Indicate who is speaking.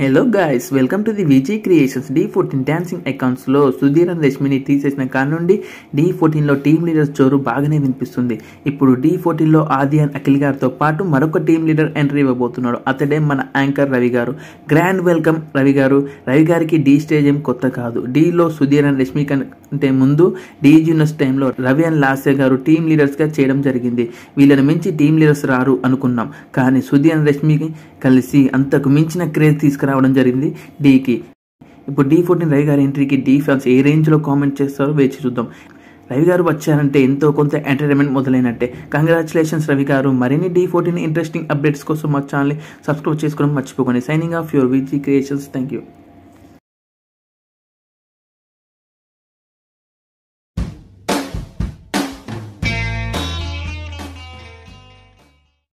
Speaker 1: Hello guys welcome to the Vijay creations D fourteen dancing అకౌంట్స్లో Sudheer and రష్మిని తీసేసిన కాడ నుండి డీ ఫోర్టీన్లో టీమ్ లీడర్స్ జోరు బాగానే వినిపిస్తుంది. ఇప్పుడు డీ ఫోర్టీన్లో ఆది అండ్ అఖిల్ గారితో పాటు మరొక టీమ్ లీడర్ ఎంట్రీ ఇవ్వబోతున్నాడు. అతడే మన యాంకర్ రవి గారు. గ్రాండ్ వెల్కమ్ రవి గారు. రవి గారికి డీ స్టేజ్ ఏం కొత్త కాదు. డీలో లో సుధీర్ అండ్ రష్మి కంటే ముందు డీ జూనియర్స్ టైంలో రవి అండ్ లాస్య గారు టీమ్ లీడర్స్గా చేయడం జరిగింది. వీళ్ళని మించి టీమ్ లీడర్స్ రారు అనుకున్నాం. కానీ సుధీర్ అండ్ రష్మికి కలిసి అంతకు మించిన క్రేజ్ తీసుకురావడం జరిగింది. డీకి ఇప్పుడు డీ ఫోర్టీన్ రవి గారి ఎంట్రీకి డీ ఫ్యాన్స్ ఏ రేంజ్లో కామెంట్ చేస్తారో వేచి చూద్దాం. రవి గారు వచ్చారంటే ఎంతో కొంత ఎంటర్టైన్మెంట్ మొదలైనట్టే. కంగ్రాచులేషన్స్ రవి గారు. మరిన్ని డీ ఫోర్టీన్ ఇంట్రెస్టింగ్ అప్డేట్స్ కోసం మా ఛానల్ని సబ్స్క్రైబ్ చేసుకోవడం మర్చిపోకండి. Signing off your Viji creations thank you